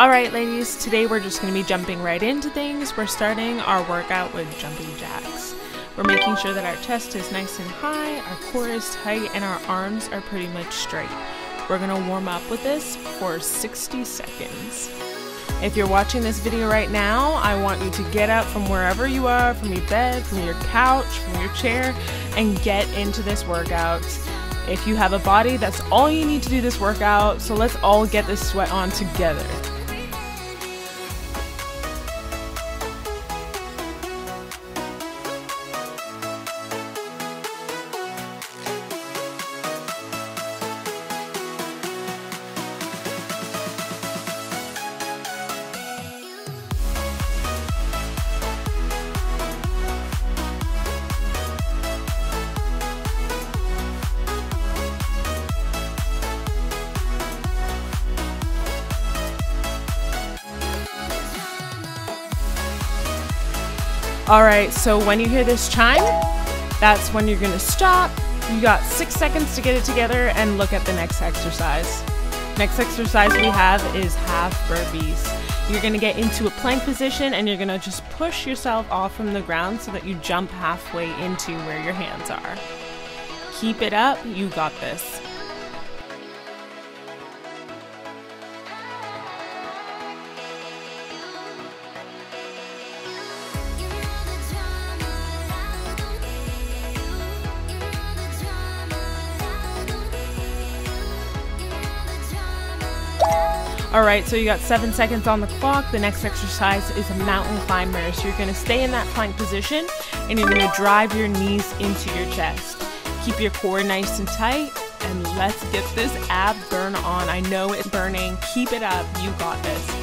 Alright, ladies, today we're just going to be jumping right into things. We're starting our workout with jumping jacks. We're making sure that our chest is nice and high, our core is tight, and our arms are pretty much straight. We're going to warm up with this for 60 seconds. If you're watching this video right now, I want you to get up from wherever you are, from your bed, from your couch, from your chair, and get into this workout. If you have a body, that's all you need to do this workout, so let's all get this sweat on together. All right, so when you hear this chime, that's when you're gonna stop. You got six seconds to get it together and look at the next exercise. Next exercise we have is half burpees. You're gonna get into a plank position and you're gonna just push yourself off from the ground so that you jump halfway into where your hands are. Keep it up, you got this. All right, so you got seven seconds on the clock. The next exercise is a mountain climber. So you're gonna stay in that plank position and you're gonna drive your knees into your chest. Keep your core nice and tight and let's get this ab burn on. I know it's burning. Keep it up. You got this.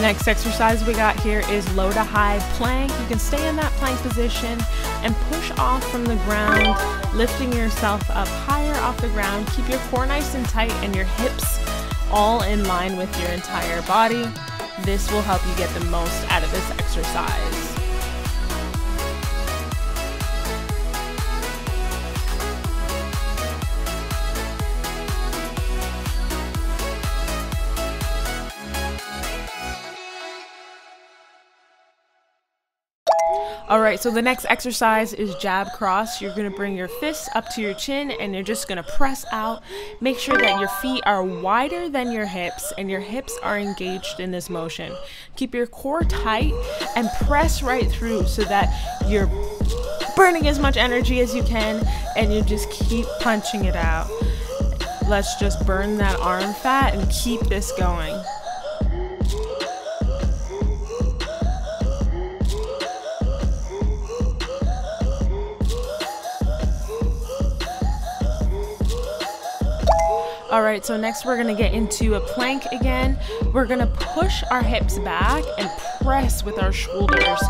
Next exercise we got here is low to high plank. You can stay in that plank position and push off from the ground, lifting yourself up higher off the ground. Keep your core nice and tight and your hips all in line with your entire body. This will help you get the most out of this exercise. All right, so the next exercise is jab cross. You're gonna bring your fists up to your chin and you're just gonna press out. Make sure that your feet are wider than your hips and your hips are engaged in this motion. Keep your core tight and press right through so that you're burning as much energy as you can and you just keep punching it out. Let's just burn that arm fat and keep this going. All right, so next we're gonna get into a plank again. We're gonna push our hips back and press with our shoulders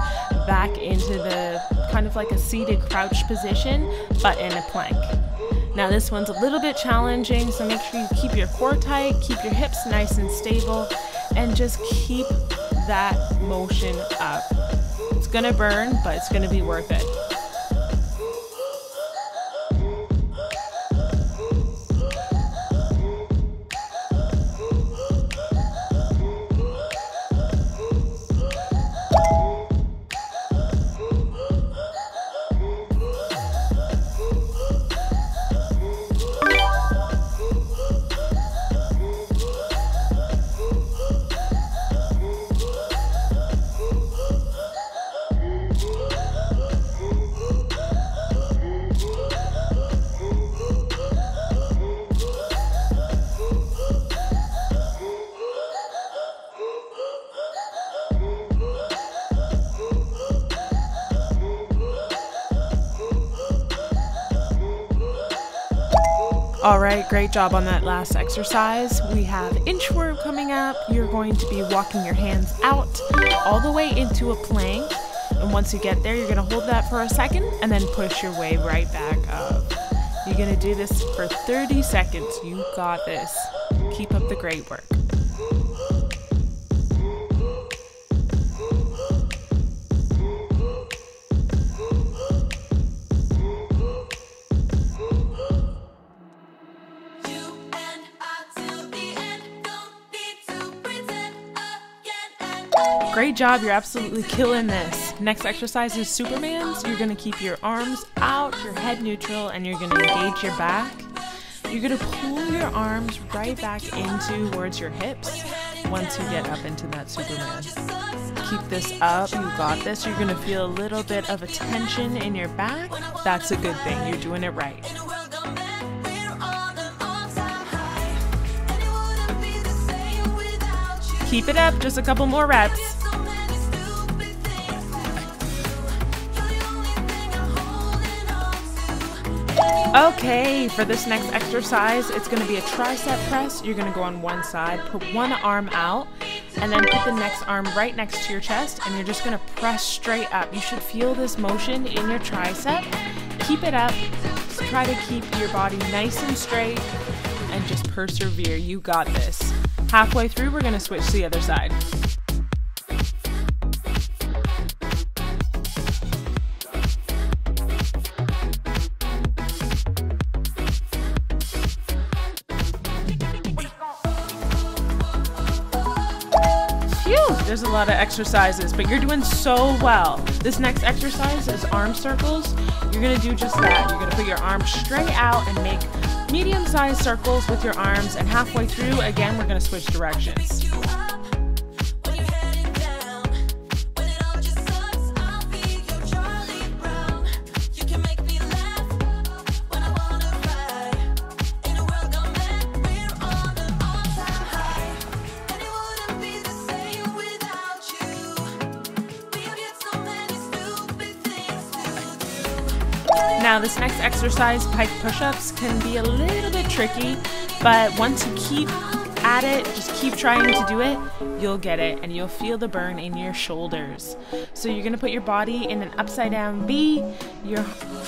back into the kind of like a seated crouch position, but in a plank. Now this one's a little bit challenging, so make sure you keep your core tight, keep your hips nice and stable, and just keep that motion up. It's gonna burn, but it's gonna be worth it. Great job on that last exercise. We have inchworm coming up. You're going to be walking your hands out all the way into a plank. And once you get there, you're gonna hold that for a second and then push your way right back up. You're gonna do this for 30 seconds. You got this. Keep up the great work. Great job, you're absolutely killing this. Next exercise is Superman's. You're gonna keep your arms out, your head neutral, and you're gonna engage your back. You're gonna pull your arms right back in towards your hips once you get up into that Superman. Keep this up, you got this. You're gonna feel a little bit of a tension in your back. That's a good thing, you're doing it right. Keep it up, just a couple more reps. Okay, for this next exercise, it's gonna be a tricep press. You're gonna go on one side, put one arm out, and then put the next arm right next to your chest, and you're just gonna press straight up. You should feel this motion in your tricep. Keep it up. Just try to keep your body nice and straight, and just persevere. You got this. Halfway through, we're gonna switch to the other side. Lot of exercises, but you're doing so well. This next exercise is arm circles. You're gonna do just that. You're gonna put your arms straight out and make medium-sized circles with your arms, and halfway through, again, we're gonna switch directions. Now, this next exercise, pike push ups, can be a little bit tricky, but once you keep at it, just keep trying to do it, you'll get it and you'll feel the burn in your shoulders. So, you're gonna put your body in an upside down V, your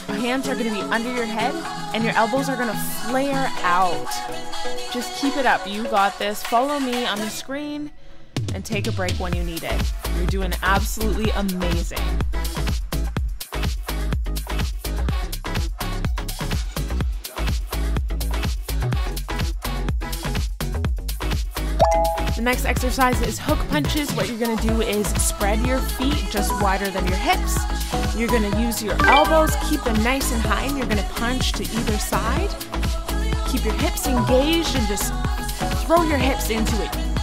hands are gonna be under your head, and your elbows are gonna flare out. Just keep it up, you got this. Follow me on the screen and take a break when you need it. You're doing absolutely amazing. The next exercise is hook punches. What you're gonna do is spread your feet just wider than your hips. You're gonna use your elbows, keep them nice and high, and you're gonna punch to either side. Keep your hips engaged and just throw your hips into it.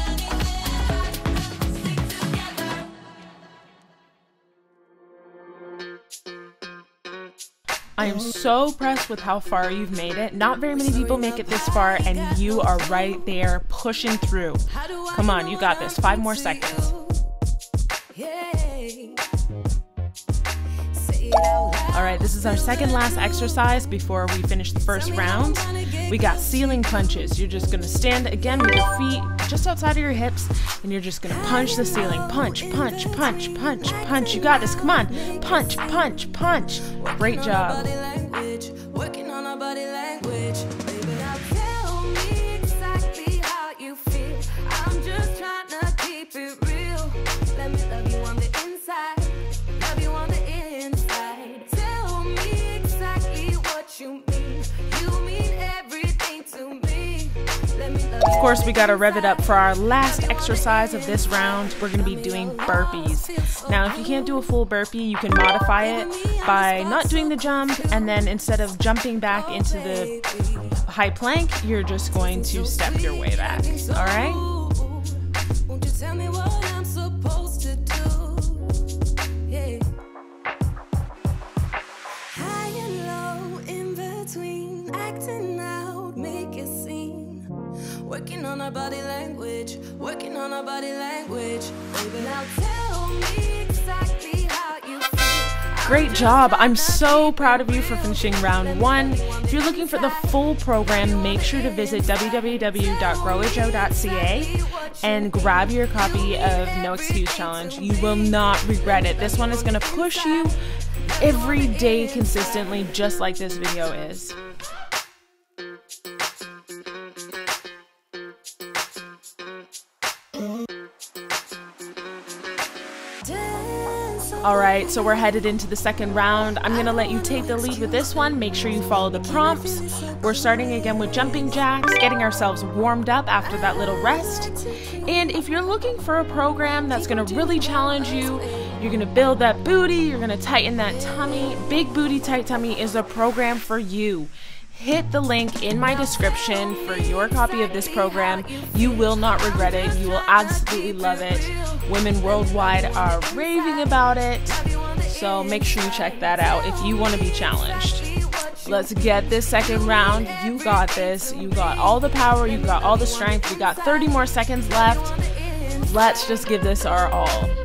I am so impressed with how far you've made it. Not very many people make it this far, and you are right there pushing through. Come on, you got this. Five more seconds. All right, this is our second last exercise before we finish the first round. We got ceiling punches. You're just gonna stand again with your feet just outside of your hips, and you're just gonna punch the ceiling. Punch, punch, punch, punch, punch. You got this. Come on. Punch, punch, punch. Great job. Of course, we got to rev it up for our last exercise of this round. We're to be doing burpees. Now, if you can't do a full burpee, you can modify it by not doing the jump, and then instead of jumping back into the high plank, you're just going to step your way back. All right? Body language, working on our body language. Baby, now tell me exactly. Great job. I'm so proud of you for finishing round one. If you're looking for the full program, make sure to visit www.growwithjo.ca and grab your copy of No Excuse Challenge. You will not regret it. This one is going to push you every day consistently, just like this video is. All right, so we're headed into the second round. I'm gonna let you take the lead with this one. Make sure you follow the prompts. We're starting again with jumping jacks, getting ourselves warmed up after that little rest. And if you're looking for a program that's gonna really challenge you, you're gonna build that booty, you're gonna tighten that tummy. Big Booty Tight Tummy is a program for you hit the link in my description for your copy of this program. You will not regret it. You will absolutely love it. Women worldwide are raving about it. So make sure you check that out if you want to be challenged. Let's get this second round. You got this. You got all the power. You got all the strength. We got 30 more seconds left. Let's just give this our all.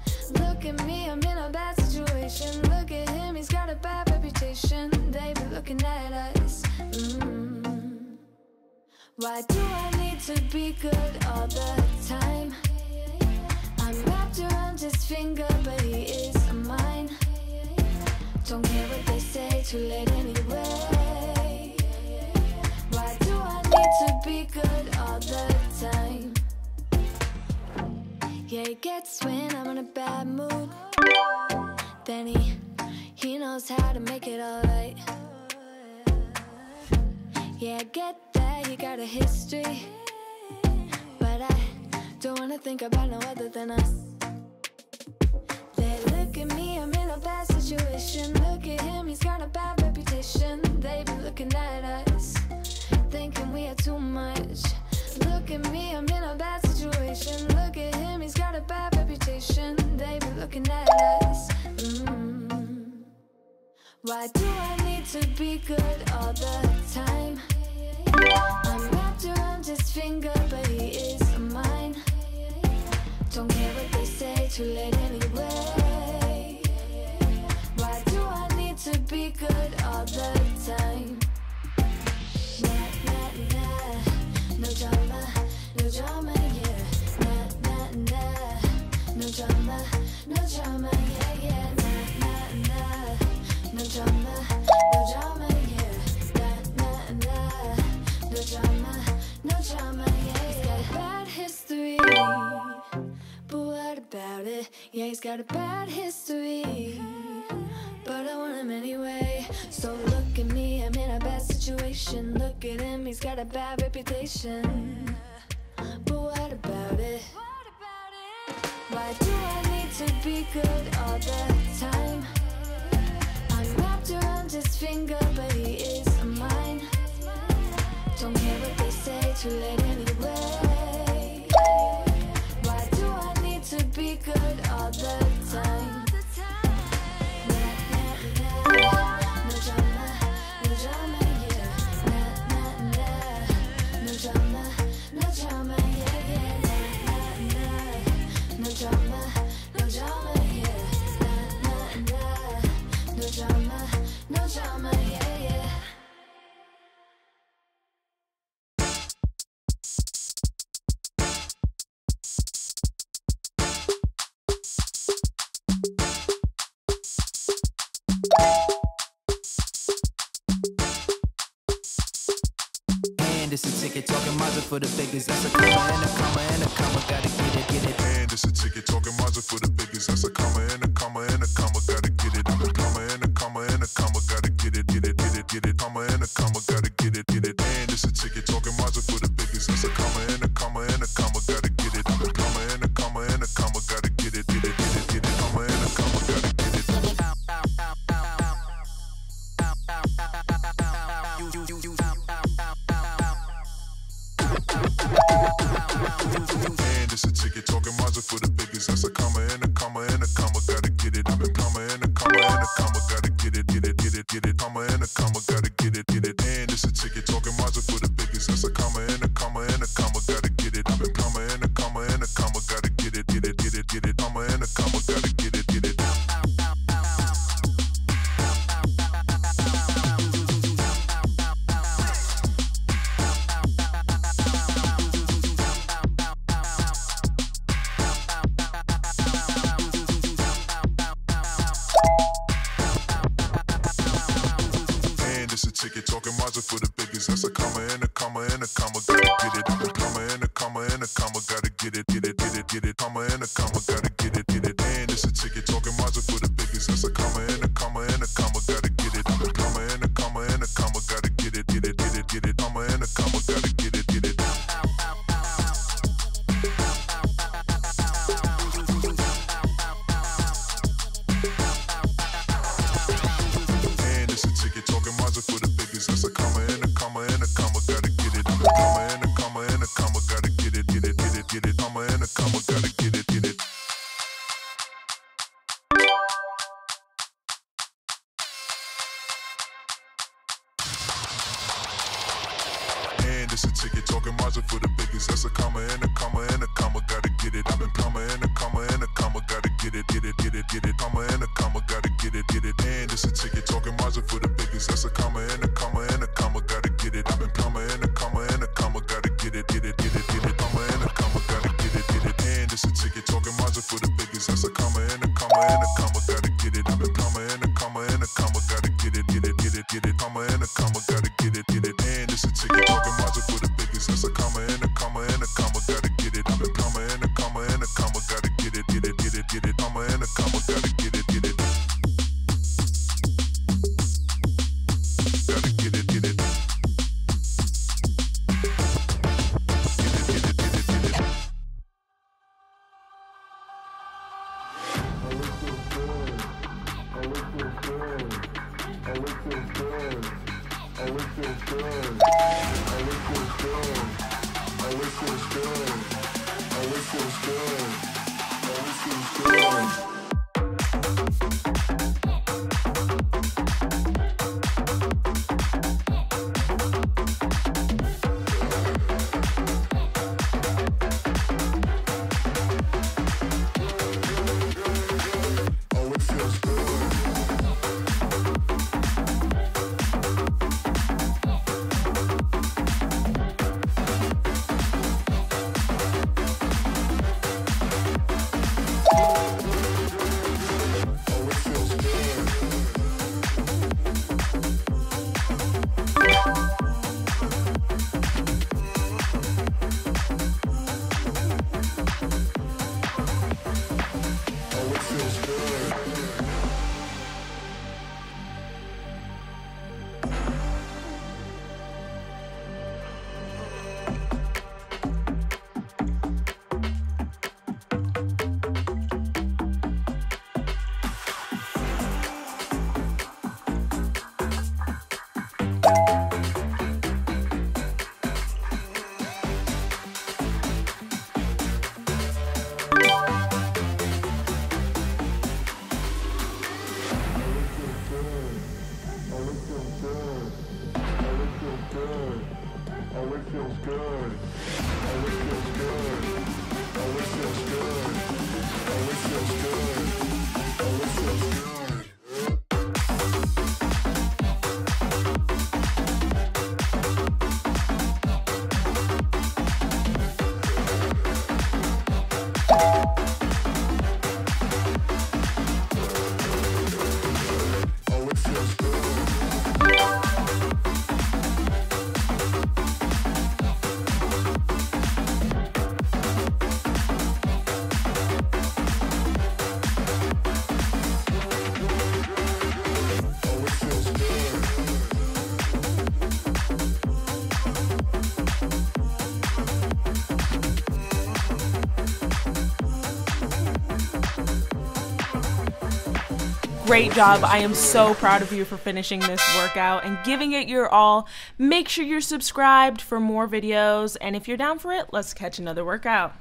Look at me, I'm in a bad situation Look at him, he's got a bad reputation They be looking at us mm. Why do I need to be good all the time? I'm wrapped around his finger, but he is mine Don't care what they say, too late anyway Yeah, gets when I'm in a bad mood. Then he, he knows how to make it alright. Yeah, I get that he got a history. But I don't wanna think about no other than us. They look at me, I'm in a bad situation. Look at him, he's got a bad reputation. They be looking at us Thinking we are too much. Look at me, I'm looking at us mm. Why do I need to be good all the time? I'm wrapped around his finger, but he is mine Don't care what they say, too late anyway Why do I need to be good all the time? Nah, nah, nah. no drama, no drama, yeah. Nah, nah, nah, no drama, no drama, yeah, yeah. Nah, nah, no drama, no drama, yeah. Nah, nah, no drama, no drama, yeah. He's bad history, but what about it? Yeah, he's got a bad history, but I want him anyway. So look at me, I'm in a bad situation. Look at him, he's got a bad reputation. But what about it? Why do I need to be good all the time? I'm wrapped around his finger, but he is mine. Don't care what they say, too late anyway. Why do I need to be good all the time? And it's a ticket talking Mazda for the biggest. That's a comma and a comma and a comma. Gotta get it, get it. And it's a ticket talking Mazda for the biggest. That's a comma and a comma and a comma. Gotta get it. A comma and a comma and a comma. Gotta get it, get it, get it, get it. Comma and a comma. Gotta get it, get it. And it's a ticket talking Mazda for And is a ticket talking Mazda for the biggest. That's a comma and a comma and a comma. Gotta get it. I'm in comma and a comma and a comma. Gotta get it, get it, get it, get it. Comma and a comma. Gotta get it, get it. And is a ticket talking Mazda for the biggest. That's a comma and a comma and a comma, gotta get it. A comma and a comma and a comma, gotta get it, get it, get it, get it. Comma and a comma, gotta get it, get it. And it's a ticket talking Mazda for the biggest. That's a comma and a comma and a comma, gotta get it. A comma and a comma and a comma, gotta get it, get it, get it, get it. Comma and a comma, gotta A comma, gotta and a comma, gotta get it, get it, get it, get it. Comma and a comma, gotta get it, get it. And it's a ticket talking Great job. I am so proud of you for finishing this workout and giving it your all. Make sure you're subscribed for more videos. And if you're down for it, let's catch another workout.